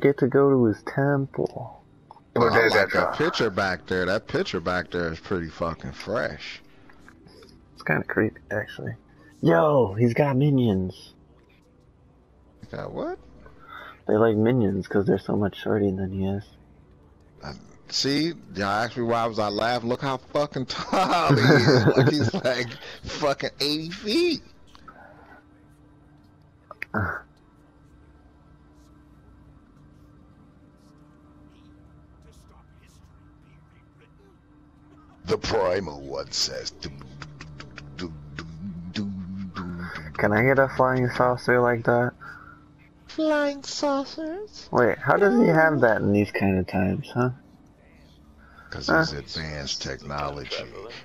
Get to go to his temple. Well, oh, I like that picture back there. That picture back there is pretty fucking fresh. It's kind of creepy, actually. Yo, he's got minions. Got what? They like minions because they're so much shorter than he is. Uh, see, y'all asked me why was I laughing. Look how fucking tall he is. he's like fucking 80 feet. Uh. The primal one says. Can I get a flying saucer like that? Flying saucers? Wait, how does he have that in these kind of times, huh? Because huh? he's advanced technology,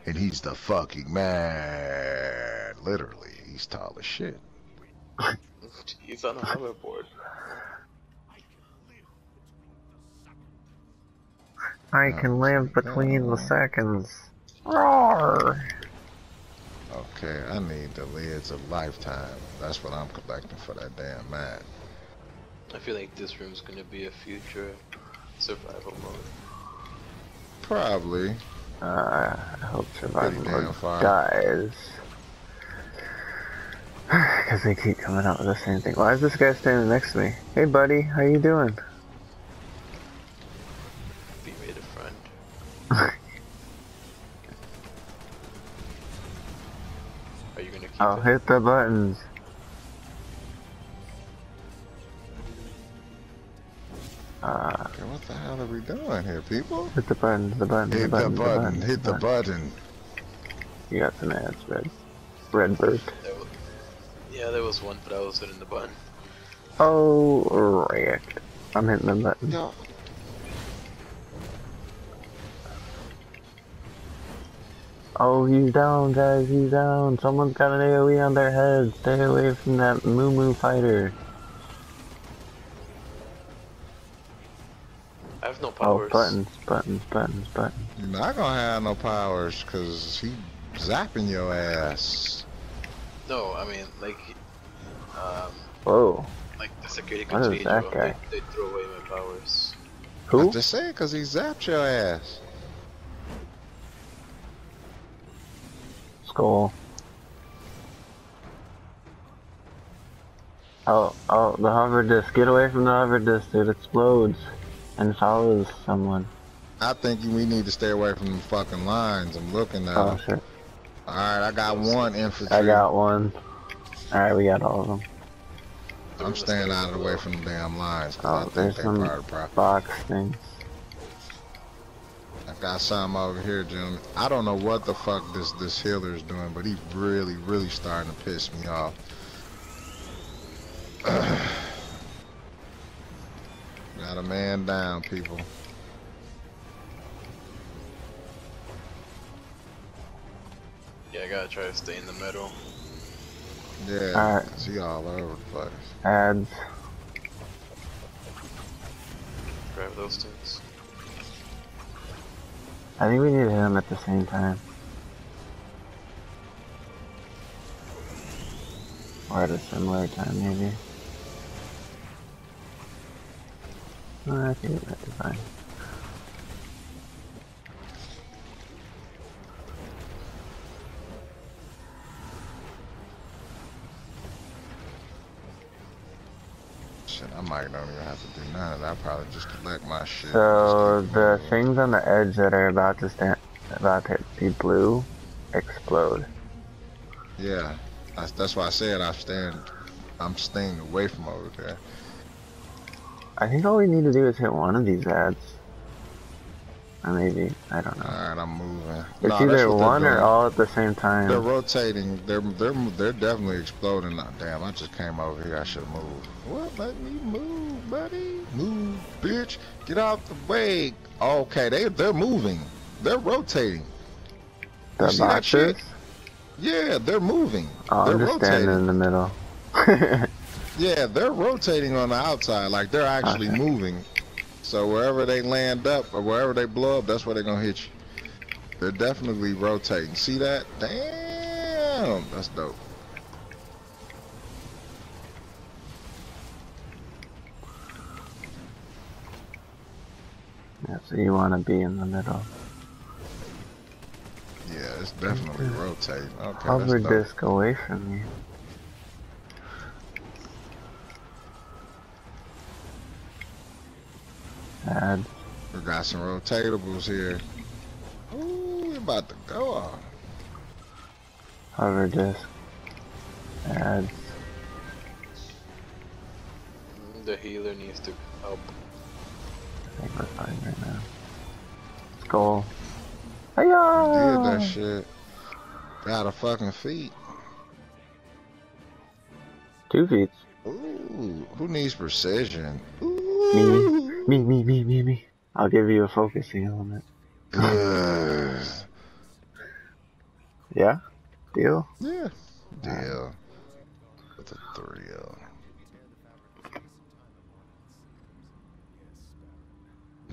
and he's the fucking man. Literally, he's tall as shit. he's on a hoverboard. I oh, can live between the uh, seconds. Roar! Okay, I need the lids of lifetime. That's what I'm collecting for that damn man. I feel like this room's gonna be a future survival mode. Probably. Uh, I hope survival mode dies. Because they keep coming out with the same thing. Why is this guy standing next to me? Hey buddy, how you doing? Be made a friend. Are you gonna keep I'll it? hit the buttons. Uh, okay, what the hell are we doing here, people? Hit the button, the button, hit the button, the button, the button hit the button. You got some ads, Red. Redbird. Was, yeah, there was one, but I was hitting the button. Oh, right. I'm hitting the button. No, Oh, he's down, guys, he's down. Someone's got an AoE on their head. Stay away from that Moo Moo fighter. Oh, buttons, buttons, buttons, buttons. You're not gonna have no powers, cause he zapping your ass. No, I mean, like, um... Whoa. Like, the security what is that guy? They, they throw away my powers. Who? I just saying, cause he zapped your ass. skull. Oh, oh, the hover disc. Get away from the hover disc. It explodes and follows someone. I think we need to stay away from the fucking lines. I'm looking at Oh, shit. Alright, I got one infantry. I got one. Alright, we got all of them. I'm staying out of the way from the damn lines. Oh, there's some box things. I got some over here, gentlemen. I don't know what the fuck this this healer is doing, but he's really, really starting to piss me off. got a man down, people. Yeah, I gotta try to stay in the middle. Yeah, Alright. see all over the place. Ads. Grab those things. I think we need to hit them at the same time. Or at a similar time, maybe. I think it might fine. Shit, I might not even have to do none of that. I'll probably just collect my shit. So the things on the edge that are about to stand, about to be blue, explode. Yeah, that's, that's why I said I stand. I'm staying away from over there. I think all we need to do is hit one of these ads. Or maybe I don't know. Alright, I'm moving. It's no, either one or all at the same time. They're rotating. They're they're they're definitely exploding. Damn, I just came over here. I should move. What? Let me move, buddy. Move, bitch. Get out the way. Okay, they they're moving. They're rotating. The you boxes? Yeah, they're moving. Oh, they're I'm just rotating. standing in the middle. Yeah, they're rotating on the outside, like they're actually okay. moving. So wherever they land up or wherever they blow up, that's where they're gonna hit you. They're definitely rotating. See that? Damn, that's dope. Yeah, so you want to be in the middle. Yeah, it's definitely rotating. Okay, Hover disc away from you. Add. We got some rotatables here. Ooh, we about to go off. Hover disc. Add. The healer needs to help. I think we're fine right now. Skull. Did Hiya! that shit. Got a fucking feet. Two feet. Ooh, who needs precision? Ooh. Me, me, me, me, me. Me. I'll give you a focusing element. Yeah? Deal? Yeah. Deal. With a thrill.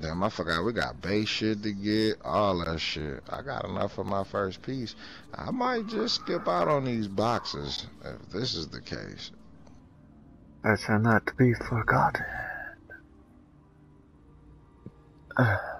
Damn, I forgot we got base shit to get, all that shit. I got enough for my first piece. I might just skip out on these boxes if this is the case. Better not to be forgotten uh,